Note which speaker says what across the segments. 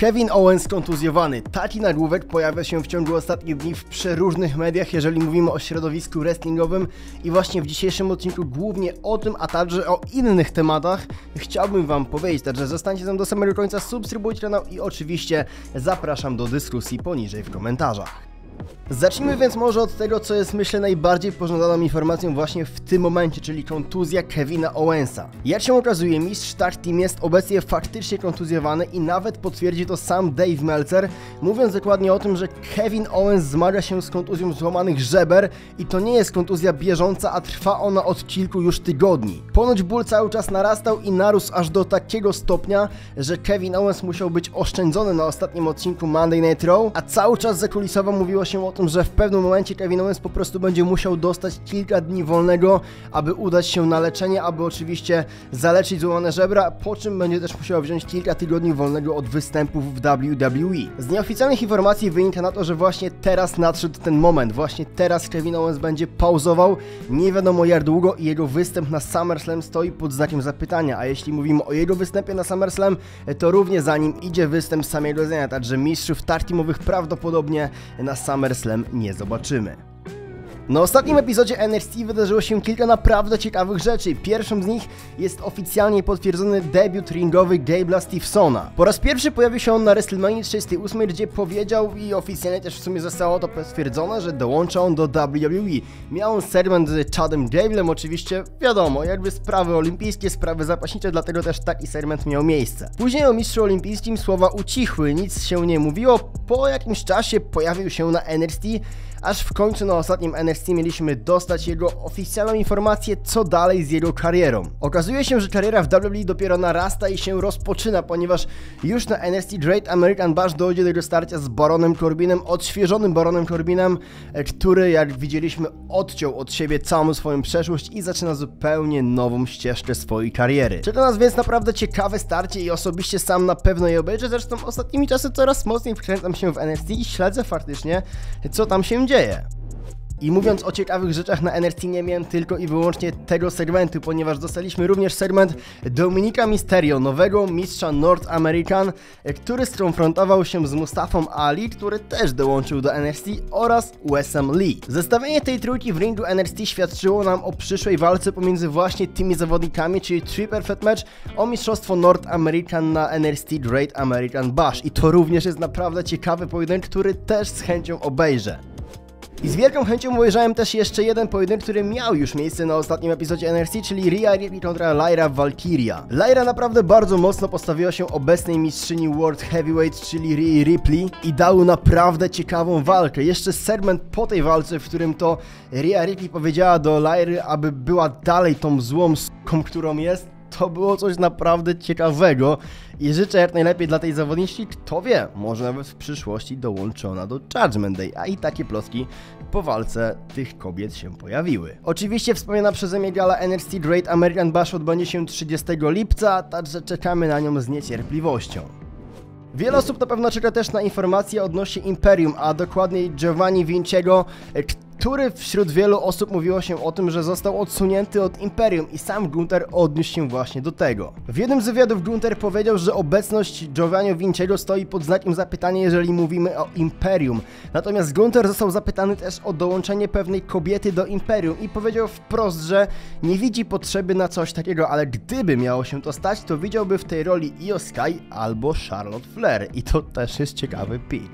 Speaker 1: Kevin Owens kontuzjowany. Taki nagłówek pojawia się w ciągu ostatnich dni w przeróżnych mediach, jeżeli mówimy o środowisku wrestlingowym i właśnie w dzisiejszym odcinku głównie o tym, a także o innych tematach chciałbym wam powiedzieć, także zostańcie tam do samego końca, subskrybujcie kanał i oczywiście zapraszam do dyskusji poniżej w komentarzach. Zacznijmy więc może od tego, co jest myślę najbardziej pożądaną informacją właśnie w tym momencie, czyli kontuzja Kevina Owensa. Jak się okazuje, mistrz Tag Team jest obecnie faktycznie kontuzjowany i nawet potwierdzi to sam Dave Meltzer, mówiąc dokładnie o tym, że Kevin Owens zmaga się z kontuzją złamanych żeber i to nie jest kontuzja bieżąca, a trwa ona od kilku już tygodni. Ponoć ból cały czas narastał i narósł aż do takiego stopnia, że Kevin Owens musiał być oszczędzony na ostatnim odcinku Monday Night Raw, a cały czas zakulisowo mówiło się o tym, że w pewnym momencie Kevin Owens po prostu będzie musiał dostać kilka dni wolnego, aby udać się na leczenie, aby oczywiście zaleczyć złamane żebra, po czym będzie też musiał wziąć kilka tygodni wolnego od występów w WWE. Z nieoficjalnych informacji wynika na to, że właśnie teraz nadszedł ten moment, właśnie teraz Kevin Owens będzie pauzował, nie wiadomo jak długo i jego występ na SummerSlam stoi pod znakiem zapytania, a jeśli mówimy o jego występie na SummerSlam, to równie za nim idzie występ samego Zenia, także mistrzów tartimowych prawdopodobnie na SummerSlam nie zobaczymy. Na ostatnim epizodzie NXT wydarzyło się kilka naprawdę ciekawych rzeczy. Pierwszą z nich jest oficjalnie potwierdzony debiut ringowy Gable'a Stevensona. Po raz pierwszy pojawił się on na WrestleMania 38, gdzie powiedział i oficjalnie też w sumie zostało to potwierdzone, że dołącza on do WWE. Miał on segment z Chadem Gablem, oczywiście wiadomo, jakby sprawy olimpijskie, sprawy zapaśnicze, dlatego też taki segment miał miejsce. Później o mistrzu olimpijskim słowa ucichły, nic się nie mówiło. Po jakimś czasie pojawił się na NXT aż w końcu na ostatnim NXT mieliśmy dostać jego oficjalną informację, co dalej z jego karierą. Okazuje się, że kariera w WWE dopiero narasta i się rozpoczyna, ponieważ już na NXT Great American Bash dojdzie do jego starcia z Baronem Corbinem, odświeżonym Baronem Corbinem, e, który, jak widzieliśmy, odciął od siebie całą swoją przeszłość i zaczyna zupełnie nową ścieżkę swojej kariery. Czeka nas więc naprawdę ciekawe starcie i osobiście sam na pewno je obejrzę, zresztą ostatnimi czasy coraz mocniej wkręcam się w NXT i śledzę faktycznie, co tam się dzieje. I mówiąc o ciekawych rzeczach na NRT nie miałem tylko i wyłącznie tego segmentu, ponieważ dostaliśmy również segment Dominika Mysterio, nowego mistrza North American, który skonfrontował się z Mustafą Ali, który też dołączył do NXT oraz Wesem Lee. Zestawienie tej trójki w ringu NXT świadczyło nam o przyszłej walce pomiędzy właśnie tymi zawodnikami, czyli Triple Threat Match o mistrzostwo North American na NXT Great American Bash. I to również jest naprawdę ciekawy pojedynek, który też z chęcią obejrzę. I z wielką chęcią obejrzałem też jeszcze jeden pojedynek, który miał już miejsce na ostatnim epizodzie NXT, czyli Rhea Ripley kontra Lyra Valkyria. Lyra naprawdę bardzo mocno postawiła się obecnej mistrzyni World Heavyweight, czyli Rhea Ripley i dał naprawdę ciekawą walkę. Jeszcze segment po tej walce, w którym to Rhea Ripley powiedziała do Lyry, aby była dalej tą złą s**ką, którą jest, to było coś naprawdę ciekawego i życzę jak najlepiej dla tej zawodniczki, kto wie, może nawet w przyszłości dołączona do Judgment Day, a i takie plotki po walce tych kobiet się pojawiły. Oczywiście wspomniana przeze mnie gala NXT Great American Bash odbędzie się 30 lipca, także czekamy na nią z niecierpliwością. Wiele osób na pewno czeka też na informacje odnośnie Imperium, a dokładniej Giovanni Vinciego, który wśród wielu osób mówiło się o tym, że został odsunięty od Imperium i sam Gunther odniósł się właśnie do tego. W jednym z wywiadów Gunther powiedział, że obecność Giovanni Vinciego stoi pod znakiem zapytania, jeżeli mówimy o Imperium. Natomiast Gunther został zapytany też o dołączenie pewnej kobiety do Imperium i powiedział wprost, że nie widzi potrzeby na coś takiego, ale gdyby miało się to stać, to widziałby w tej roli Io Sky albo Charlotte Flair i to też jest ciekawy pik.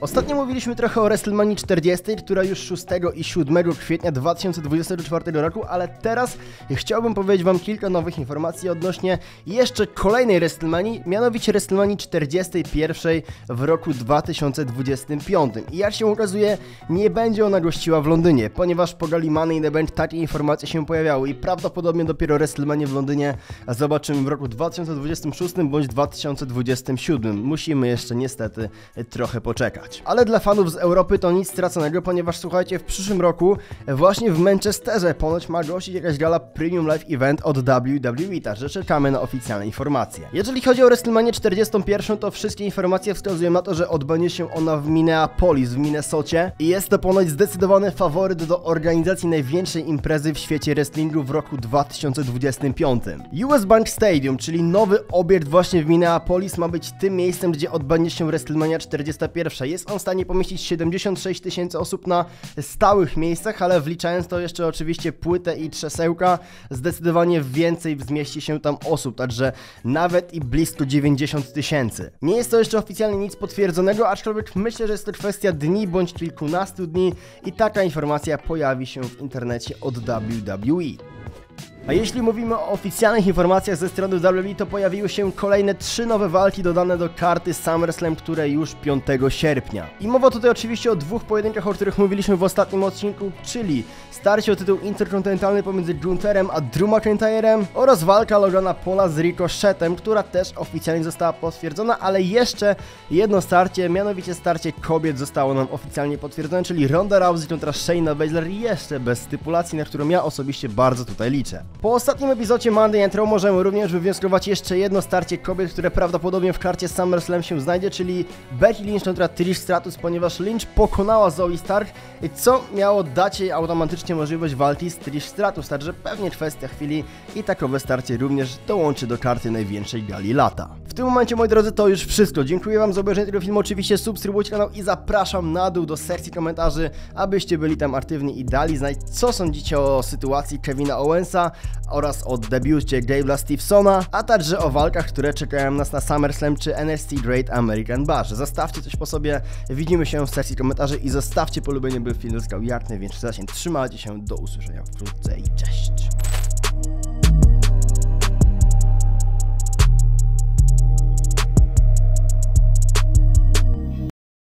Speaker 1: Ostatnio mówiliśmy trochę o WrestleMania 40, która już 6 i 7 kwietnia 2024 roku, ale teraz chciałbym powiedzieć Wam kilka nowych informacji odnośnie jeszcze kolejnej WrestleManii, mianowicie WrestleMania 41 w roku 2025. I jak się okazuje, nie będzie ona gościła w Londynie, ponieważ po gali Money in the Bank takie informacje się pojawiały i prawdopodobnie dopiero WrestleMania w Londynie zobaczymy w roku 2026 bądź 2027. Musimy jeszcze niestety trochę poczekać. Ale dla fanów z Europy to nic straconego, ponieważ słuchajcie, w przyszłym roku właśnie w Manchesterze ponoć ma gościć jakaś gala Premium Live Event od WWE, także czekamy na oficjalne informacje. Jeżeli chodzi o WrestleMania 41, to wszystkie informacje wskazują na to, że odbędzie się ona w Minneapolis, w Minnesocie i jest to ponoć zdecydowany faworyt do organizacji największej imprezy w świecie wrestlingu w roku 2025. US Bank Stadium, czyli nowy obiekt właśnie w Minneapolis ma być tym miejscem, gdzie odbędzie się WrestleMania 41. Jest on w stanie pomieścić 76 tysięcy osób na stałych miejscach, ale wliczając to jeszcze oczywiście płytę i trzesełka, zdecydowanie więcej zmieści się tam osób, także nawet i blisko 90 tysięcy. Nie jest to jeszcze oficjalnie nic potwierdzonego, aczkolwiek myślę, że jest to kwestia dni bądź kilkunastu dni i taka informacja pojawi się w internecie od WWE. A jeśli mówimy o oficjalnych informacjach ze strony WWE, to pojawiły się kolejne trzy nowe walki dodane do karty SummerSlam, które już 5 sierpnia. I mowa tutaj oczywiście o dwóch pojedynkach, o których mówiliśmy w ostatnim odcinku, czyli starcie o tytuł interkontynentalny pomiędzy Gunterem a Drew McIntyrem oraz walka Logana Pola z Ricochetem, która też oficjalnie została potwierdzona, ale jeszcze jedno starcie, mianowicie starcie kobiet zostało nam oficjalnie potwierdzone, czyli Ronda Rousey kontra Shayna Baszler jeszcze bez stypulacji, na którą ja osobiście bardzo tutaj liczę. Po ostatnim epizodzie Monday Night Raw możemy również wywnioskować jeszcze jedno starcie kobiet, które prawdopodobnie w karcie SummerSlam się znajdzie, czyli Becky Lynch kontra Trish Stratus, ponieważ Lynch pokonała Zoe Stark, co miało dać jej automatycznie możliwość walki z Trish Stratus, także pewnie kwestia chwili i takowe starcie również dołączy do karty największej gali lata. W tym momencie, moi drodzy, to już wszystko. Dziękuję Wam za obejrzenie tego filmu. Oczywiście subskrybujcie kanał i zapraszam na dół do sekcji komentarzy, abyście byli tam aktywni i dali znać, co sądzicie o sytuacji Kevina Owensa oraz o debiucie Gabe'a Stevensona, a także o walkach, które czekają nas na SummerSlam czy NXT Great American Bash. Zostawcie coś po sobie, widzimy się w sekcji komentarzy i zostawcie polubienie, by film zyskał jak największy zasięg. Trzymajcie się, do usłyszenia wkrótce i cześć!